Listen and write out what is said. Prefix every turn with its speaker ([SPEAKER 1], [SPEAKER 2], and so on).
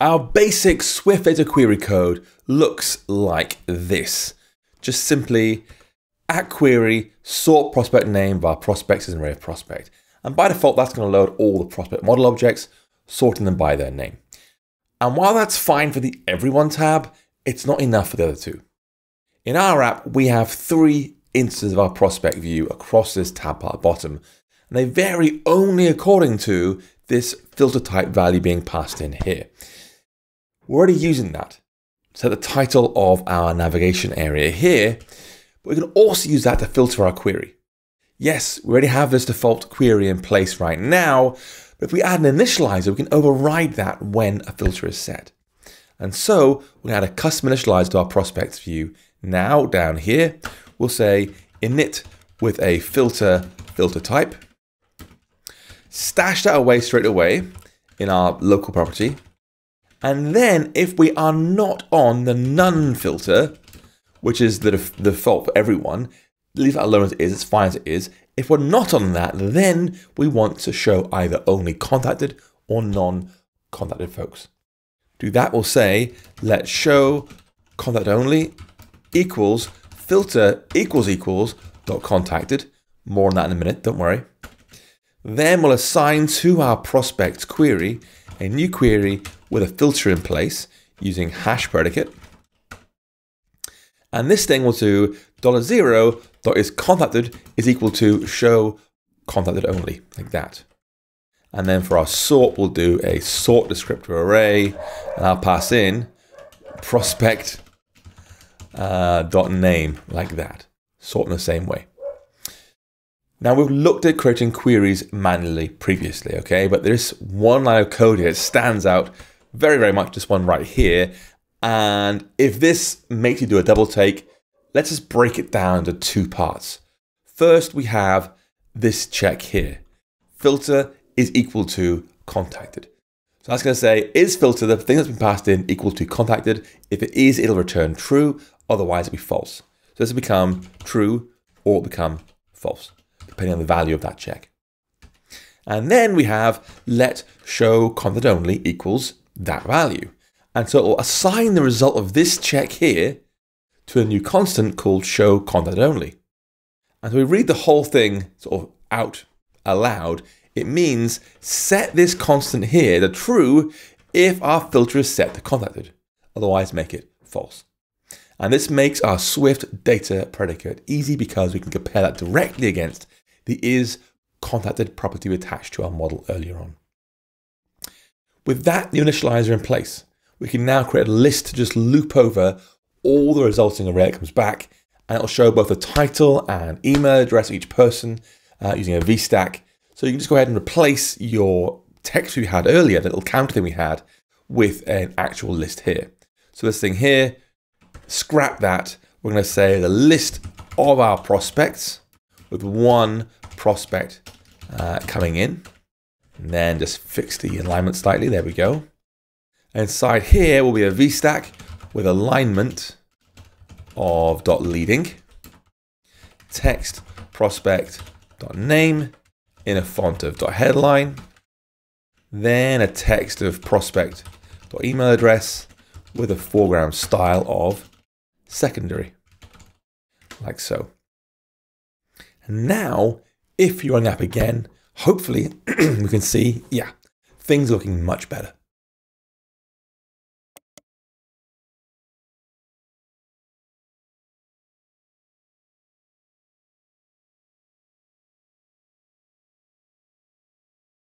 [SPEAKER 1] Our basic SwiftData query code looks like this. Just simply at query, sort prospect name by prospects as an array of prospect. And by default, that's going to load all the prospect model objects, sorting them by their name. And while that's fine for the Everyone tab, it's not enough for the other two. In our app, we have three instances of our prospect view across this tab part bottom, and they vary only according to this filter type value being passed in here. We're already using that. Set the title of our navigation area here, but we can also use that to filter our query. Yes, we already have this default query in place right now, but if we add an initializer, we can override that when a filter is set. And so we add a custom initializer to our prospects view. Now down here, we'll say init with a filter filter type. Stash that away straight away in our local property. And then if we are not on the none filter, which is the, the default for everyone, leave that alone as it is, it's fine as it is. If we're not on that, then we want to show either only contacted or non-contacted folks. Do that, we'll say let show contact only equals filter equals equals dot contacted. More on that in a minute, don't worry. Then we'll assign to our prospect query a new query with a filter in place using hash predicate. And this thing will do dollar zero dot is contacted is equal to show contacted only, like that. And then for our sort, we'll do a sort descriptor array, and I'll pass in prospect uh, dot name, like that. Sort in the same way. Now we've looked at creating queries manually previously, okay? But there's one line of code here that stands out very, very much, this one right here. And if this makes you do a double take, let's just break it down into two parts. First, we have this check here. Filter is equal to contacted. So that's going to say, is filter the thing that's been passed in equal to contacted? If it is, it'll return true. Otherwise, it'll be false. So this will become true or become false, depending on the value of that check. And then we have let show content only equals that value. And so it will assign the result of this check here to a new constant called show content only. And so we read the whole thing sort of out aloud. It means set this constant here to true if our filter is set to contacted. Otherwise, make it false. And this makes our SwiftData predicate easy because we can compare that directly against the is contacted property we attached to our model earlier on. With that new initializer in place, we can now create a list to just loop over all the resulting array that comes back, and it'll show both the title and email address of each person uh, using a VStack. So you can just go ahead and replace your text we had earlier, the little counter thing we had, with an actual list here. So this thing here, scrap that. We're going to say the list of our prospects with one prospect uh, coming in. And then just fix the alignment slightly. There we go. Inside here will be a VStack with alignment of dot leading, text prospect dot name in a font of dot headline, then a text of prospect dot email address with a foreground style of secondary, like so. And now, if you run the app again, hopefully we can see, yeah, things looking much better.